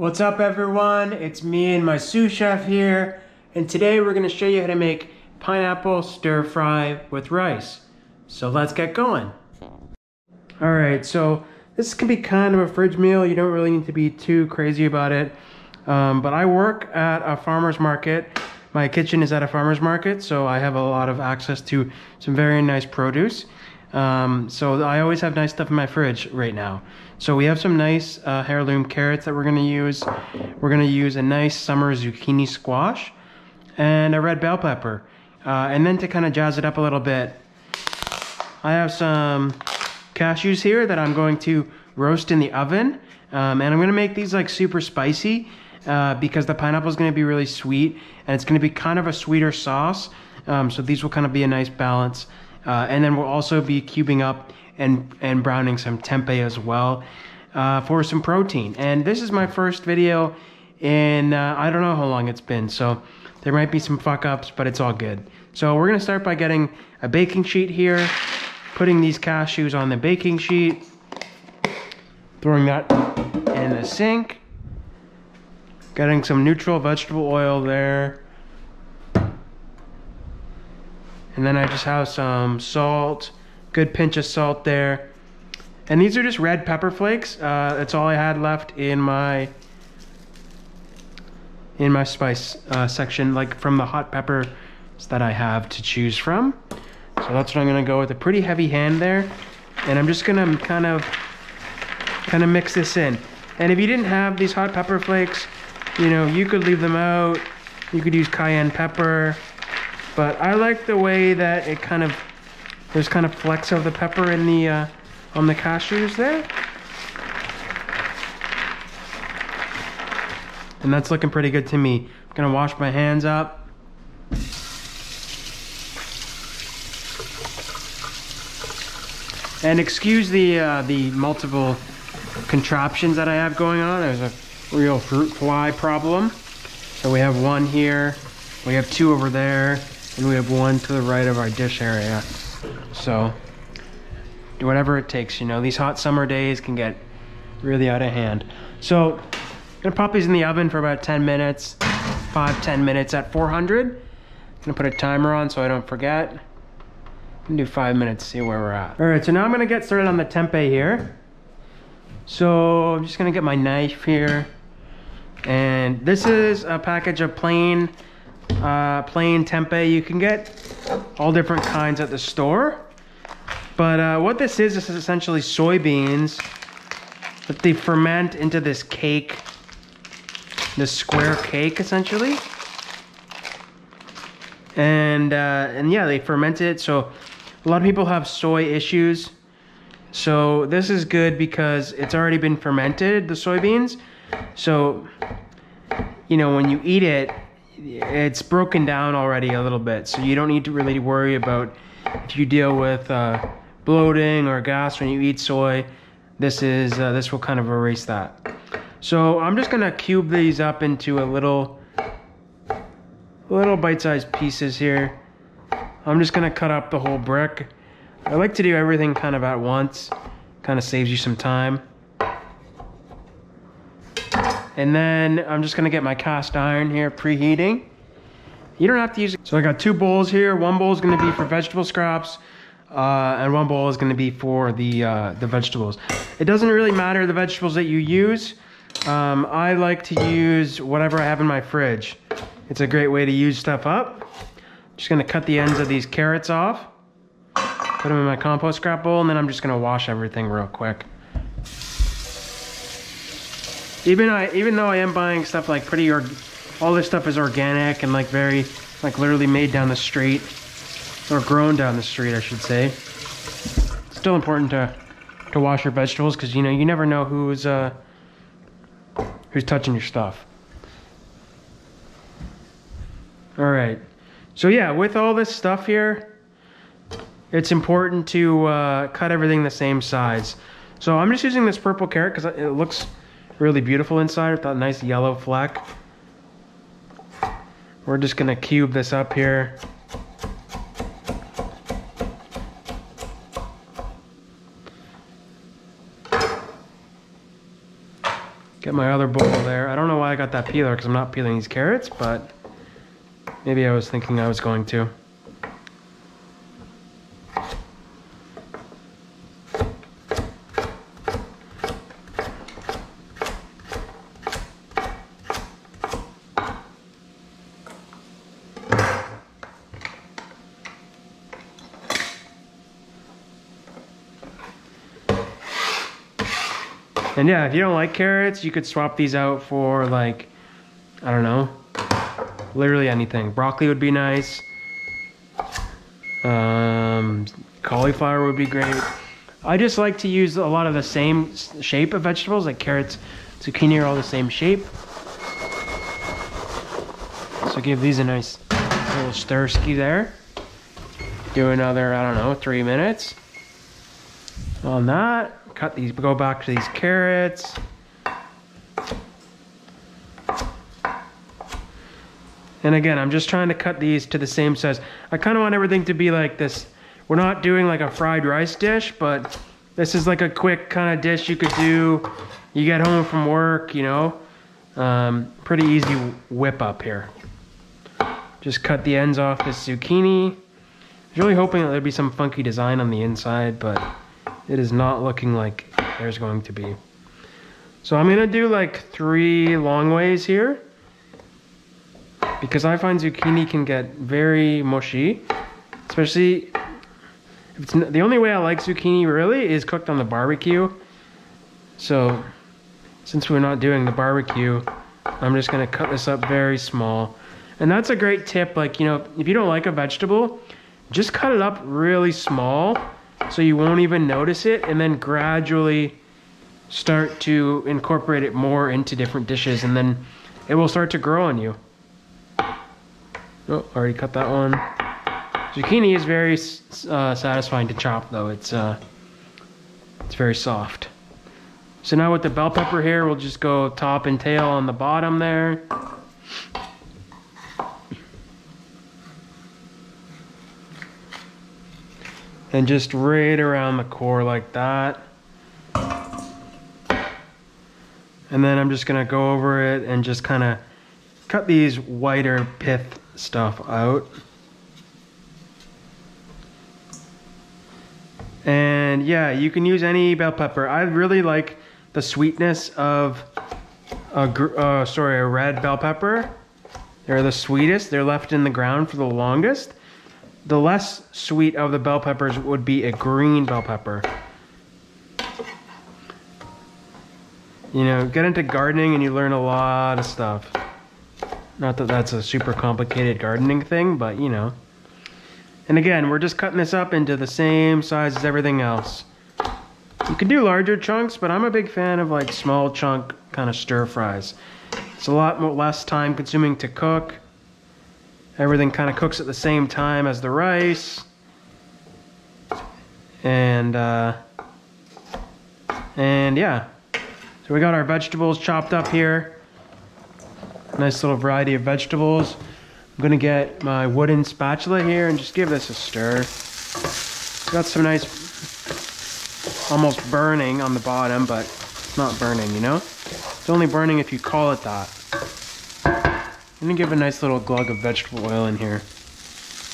What's up everyone? It's me and my sous chef here and today we're going to show you how to make pineapple stir fry with rice. So let's get going. Alright, so this can be kind of a fridge meal. You don't really need to be too crazy about it. Um, but I work at a farmer's market. My kitchen is at a farmer's market, so I have a lot of access to some very nice produce. Um, so I always have nice stuff in my fridge right now. So we have some nice uh, heirloom carrots that we're gonna use. We're gonna use a nice summer zucchini squash and a red bell pepper. Uh, and then to kind of jazz it up a little bit, I have some cashews here that I'm going to roast in the oven. Um, and I'm gonna make these like super spicy uh, because the pineapple is gonna be really sweet and it's gonna be kind of a sweeter sauce. Um, so these will kind of be a nice balance. Uh, and then we'll also be cubing up and, and browning some tempeh as well uh, for some protein. And this is my first video in, uh, I don't know how long it's been. So there might be some fuck ups, but it's all good. So we're gonna start by getting a baking sheet here, putting these cashews on the baking sheet, throwing that in the sink, getting some neutral vegetable oil there, And then I just have some salt, good pinch of salt there. And these are just red pepper flakes. Uh, that's all I had left in my in my spice uh, section, like from the hot peppers that I have to choose from. So that's what I'm gonna go with a pretty heavy hand there. And I'm just gonna kind of kind of mix this in. And if you didn't have these hot pepper flakes, you know, you could leave them out. You could use cayenne pepper. But I like the way that it kind of, there's kind of flecks of the pepper in the, uh, on the cashews there. And that's looking pretty good to me. I'm gonna wash my hands up. And excuse the uh, the multiple contraptions that I have going on. There's a real fruit fly problem. So we have one here, we have two over there, and we have one to the right of our dish area. So, do whatever it takes, you know. These hot summer days can get really out of hand. So, gonna pop these in the oven for about 10 minutes, five, 10 minutes at 400. I'm gonna put a timer on so I don't forget. I'm do five minutes, see where we're at. All right, so now I'm gonna get started on the tempeh here. So I'm just gonna get my knife here. And this is a package of plain uh, plain tempeh. You can get all different kinds at the store. But uh, what this is, this is essentially soybeans that they ferment into this cake, this square cake essentially. And, uh, and yeah, they ferment it. So a lot of people have soy issues. So this is good because it's already been fermented, the soybeans. So, you know, when you eat it, it's broken down already a little bit, so you don't need to really worry about if you deal with uh, bloating or gas when you eat soy. This is uh, this will kind of erase that. So I'm just gonna cube these up into a little little bite-sized pieces here. I'm just gonna cut up the whole brick. I like to do everything kind of at once. Kind of saves you some time. And then I'm just gonna get my cast iron here preheating. You don't have to use it. So I got two bowls here. One bowl is gonna be for vegetable scraps, uh, and one bowl is gonna be for the, uh, the vegetables. It doesn't really matter the vegetables that you use. Um, I like to use whatever I have in my fridge. It's a great way to use stuff up. Just gonna cut the ends of these carrots off, put them in my compost scrap bowl, and then I'm just gonna wash everything real quick. Even I, even though I am buying stuff like pretty, or all this stuff is organic and like very, like literally made down the street, or grown down the street, I should say. It's still important to to wash your vegetables because you know you never know who's uh who's touching your stuff. All right, so yeah, with all this stuff here, it's important to uh, cut everything the same size. So I'm just using this purple carrot because it looks really beautiful inside with that nice yellow fleck. We're just gonna cube this up here. Get my other bowl there. I don't know why I got that peeler because I'm not peeling these carrots, but maybe I was thinking I was going to. And yeah, if you don't like carrots, you could swap these out for like, I don't know, literally anything. Broccoli would be nice. Um, cauliflower would be great. I just like to use a lot of the same shape of vegetables, like carrots, zucchini are all the same shape. So give these a nice little stir ski there. Do another, I don't know, three minutes on that cut these, go back to these carrots. And again, I'm just trying to cut these to the same size. I kind of want everything to be like this. We're not doing like a fried rice dish, but this is like a quick kind of dish you could do. You get home from work, you know. Um, pretty easy whip up here. Just cut the ends off this zucchini. I was really hoping that there'd be some funky design on the inside, but it is not looking like there's going to be. So I'm gonna do like three long ways here because I find zucchini can get very mushy, especially if it's the only way I like zucchini really is cooked on the barbecue. So since we're not doing the barbecue, I'm just gonna cut this up very small. And that's a great tip, like, you know, if you don't like a vegetable, just cut it up really small so you won't even notice it and then gradually start to incorporate it more into different dishes and then it will start to grow on you. Oh, already cut that one. Zucchini is very uh, satisfying to chop though. It's uh, it's very soft. So now with the bell pepper here, we'll just go top and tail on the bottom there. And just right around the core like that. And then I'm just gonna go over it and just kind of cut these whiter pith stuff out. And yeah, you can use any bell pepper. I really like the sweetness of a, uh, sorry, a red bell pepper. They're the sweetest. They're left in the ground for the longest. The less sweet of the bell peppers would be a green bell pepper. You know, get into gardening and you learn a lot of stuff. Not that that's a super complicated gardening thing, but you know. And again, we're just cutting this up into the same size as everything else. You can do larger chunks, but I'm a big fan of like small chunk kind of stir fries. It's a lot more, less time consuming to cook. Everything kind of cooks at the same time as the rice. And, uh, and yeah. So we got our vegetables chopped up here. Nice little variety of vegetables. I'm gonna get my wooden spatula here and just give this a stir. Got some nice, almost burning on the bottom, but it's not burning, you know? It's only burning if you call it that. I'm gonna give a nice little glug of vegetable oil in here.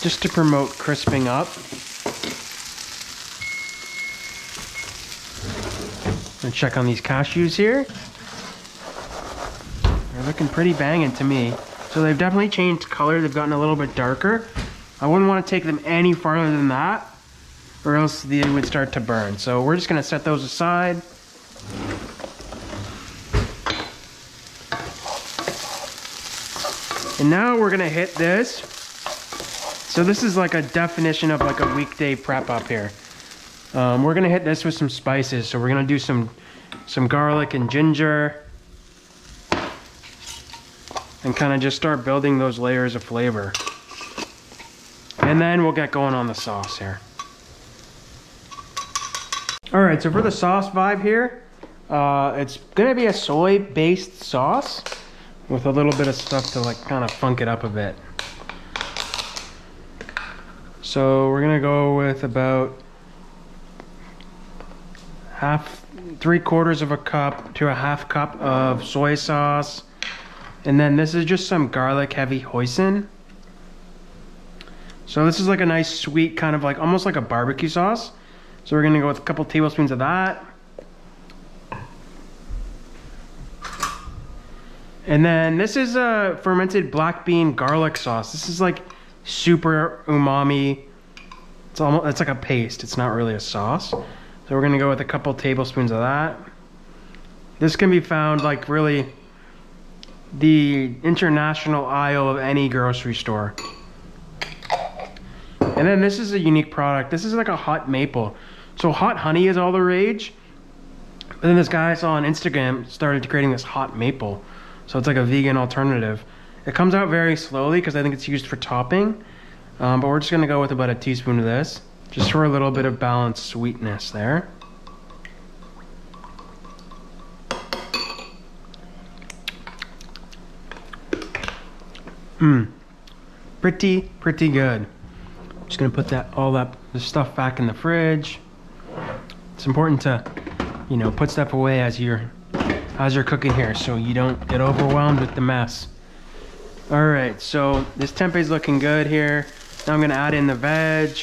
Just to promote crisping up. And check on these cashews here. They're looking pretty banging to me. So they've definitely changed color. They've gotten a little bit darker. I wouldn't want to take them any farther than that or else they would start to burn. So we're just gonna set those aside. And now we're gonna hit this. So this is like a definition of like a weekday prep up here. Um, we're gonna hit this with some spices. So we're gonna do some, some garlic and ginger. And kind of just start building those layers of flavor. And then we'll get going on the sauce here. All right, so for the sauce vibe here, uh, it's gonna be a soy-based sauce with a little bit of stuff to like kind of funk it up a bit. So we're gonna go with about half, three quarters of a cup to a half cup of soy sauce. And then this is just some garlic heavy hoisin. So this is like a nice sweet kind of like almost like a barbecue sauce. So we're gonna go with a couple tablespoons of that. And then this is a fermented black bean garlic sauce. This is like super umami. It's almost it's like a paste. It's not really a sauce. So we're gonna go with a couple tablespoons of that. This can be found like really the international aisle of any grocery store. And then this is a unique product. This is like a hot maple. So hot honey is all the rage. But then this guy I saw on Instagram started creating this hot maple. So it's like a vegan alternative. It comes out very slowly because I think it's used for topping. Um, but we're just gonna go with about a teaspoon of this, just for a little bit of balanced sweetness there. Mmm, pretty, pretty good. Just gonna put that all that the stuff back in the fridge. It's important to, you know, put stuff away as you're as you're cooking here so you don't get overwhelmed with the mess. All right, so this tempeh is looking good here. Now I'm gonna add in the veg.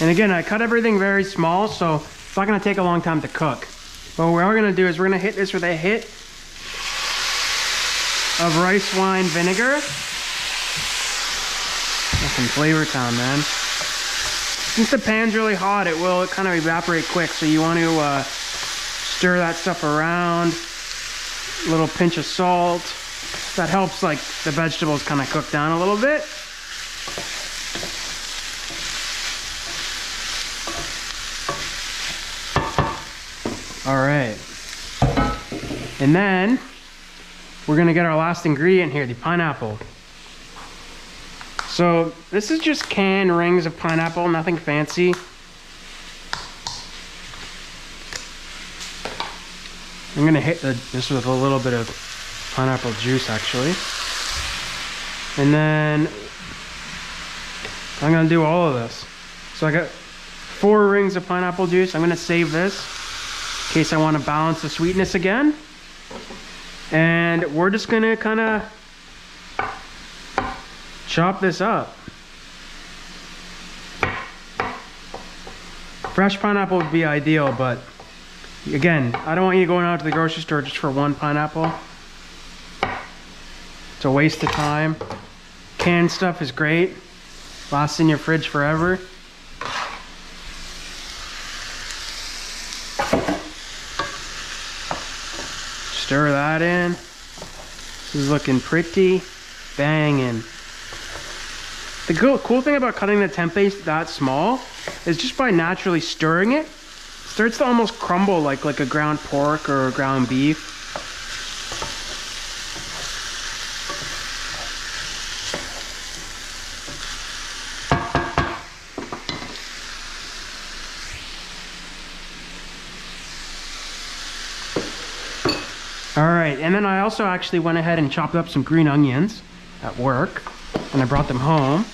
And again, I cut everything very small, so it's not gonna take a long time to cook. But what we're gonna do is we're gonna hit this with a hit of rice wine vinegar. some flavor town, man. Since the pan's really hot, it will kind of evaporate quick, so you want to uh, stir that stuff around. A little pinch of salt. That helps like the vegetables kind of cook down a little bit. All right. And then we're gonna get our last ingredient here, the pineapple. So this is just canned rings of pineapple, nothing fancy. I'm gonna hit the, this with a little bit of pineapple juice actually. And then I'm gonna do all of this. So I got four rings of pineapple juice. I'm gonna save this in case I want to balance the sweetness again. And we're just gonna kind of chop this up. Fresh pineapple would be ideal, but again, I don't want you going out to the grocery store just for one pineapple. It's a waste of time. Canned stuff is great. Lasts in your fridge forever. Stir that in. This is looking pretty banging. The cool, cool thing about cutting the tempeh that small is just by naturally stirring it, it starts to almost crumble like, like a ground pork or a ground beef. All right, and then I also actually went ahead and chopped up some green onions at work, and I brought them home.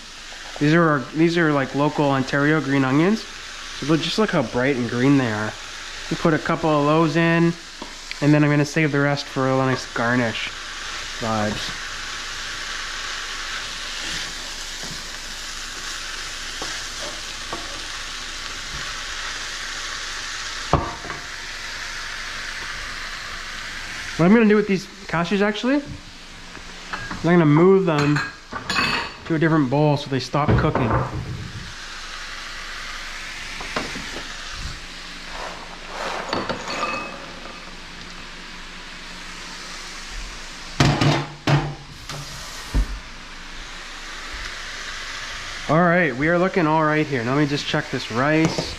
These are these are like local Ontario green onions. So just look how bright and green they are. We put a couple of those in, and then I'm gonna save the rest for a nice garnish vibes. What I'm gonna do with these cashews actually, is I'm gonna move them to a different bowl so they stop cooking. All right, we are looking all right here. Now let me just check this rice.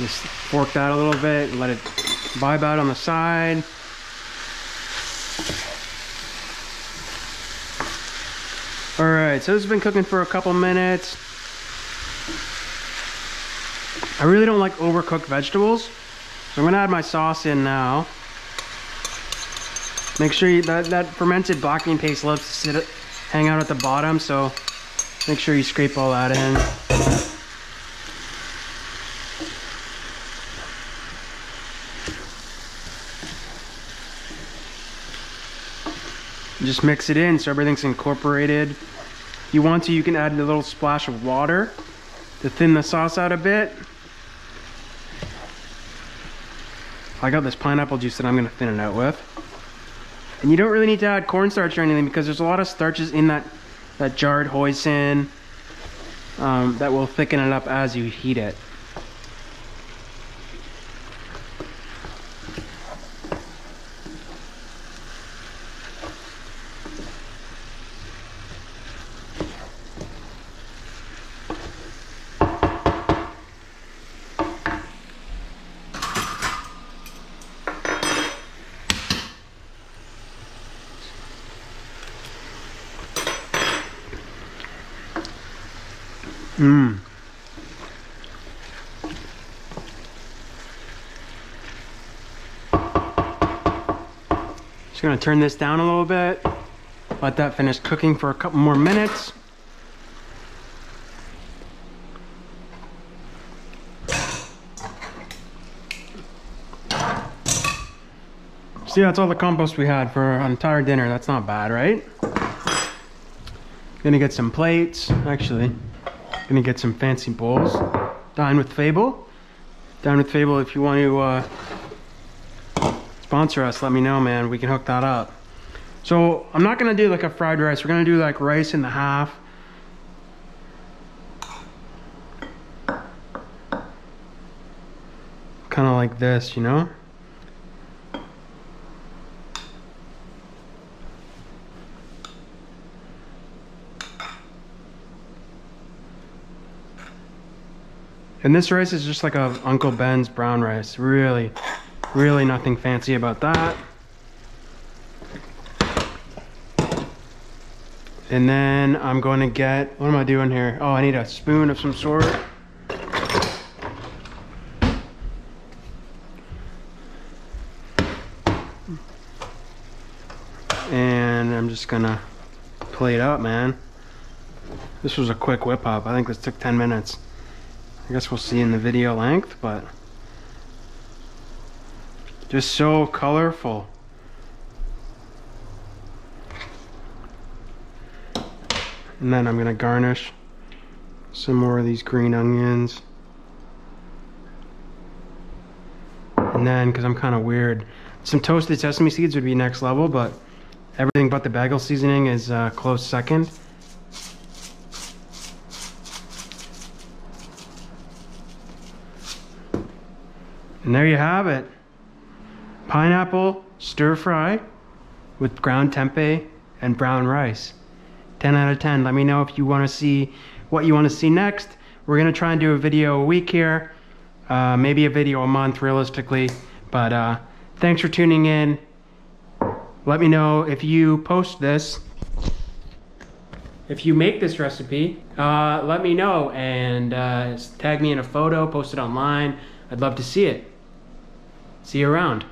Just fork that a little bit, let it vibe out on the side. All right, so this has been cooking for a couple minutes. I really don't like overcooked vegetables. So I'm gonna add my sauce in now. Make sure you, that, that fermented black bean paste loves to sit, hang out at the bottom, so make sure you scrape all that in. Just mix it in so everything's incorporated. If you want to, you can add a little splash of water to thin the sauce out a bit. I got this pineapple juice that I'm gonna thin it out with. And you don't really need to add cornstarch or anything because there's a lot of starches in that, that jarred hoisin um, that will thicken it up as you heat it. Mmm. Just gonna turn this down a little bit. Let that finish cooking for a couple more minutes. See, that's all the compost we had for an entire dinner. That's not bad, right? Gonna get some plates, actually. Gonna get some fancy bowls. Dine with Fable. Dine with Fable, if you want to uh, sponsor us, let me know, man. We can hook that up. So I'm not gonna do like a fried rice. We're gonna do like rice in the half. Kind of like this, you know? And this rice is just like a Uncle Ben's brown rice. Really, really nothing fancy about that. And then I'm going to get, what am I doing here? Oh, I need a spoon of some sort. And I'm just gonna plate it up, man. This was a quick whip up. I think this took 10 minutes. I guess we'll see in the video length, but just so colorful. And then I'm gonna garnish some more of these green onions. And then, because I'm kind of weird, some toasted sesame seeds would be next level, but everything but the bagel seasoning is uh, close second. And there you have it. Pineapple stir fry with ground tempeh and brown rice. 10 out of 10. Let me know if you want to see what you want to see next. We're going to try and do a video a week here. Uh, maybe a video a month realistically. But uh, thanks for tuning in. Let me know if you post this. If you make this recipe, uh, let me know and uh, tag me in a photo, post it online. I'd love to see it. See you around.